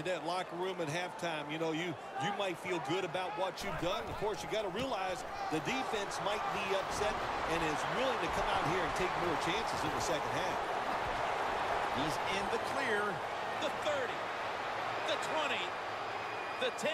imagine that locker room at halftime. You know, you, you might feel good about what you've done. Of course, you got to realize the defense might be upset and is willing to come out here and take more chances in the second half. He's in the clear. The 30, the 20, the 10.